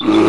Mm-hmm.